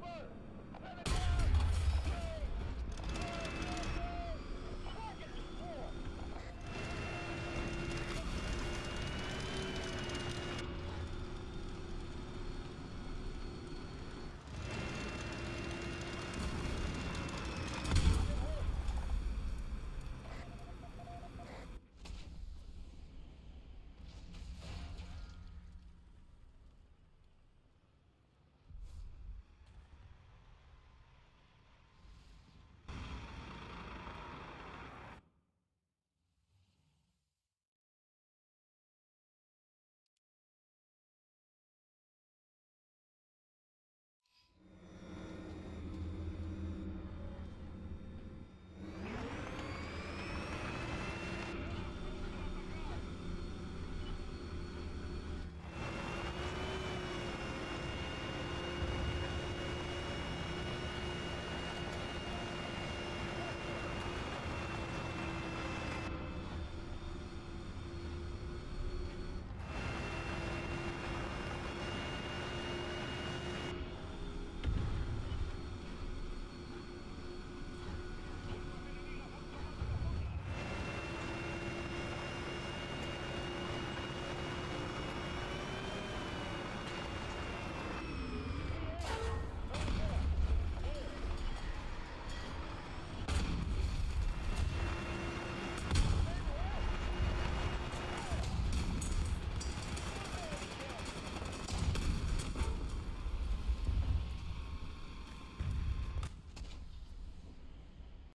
Papa!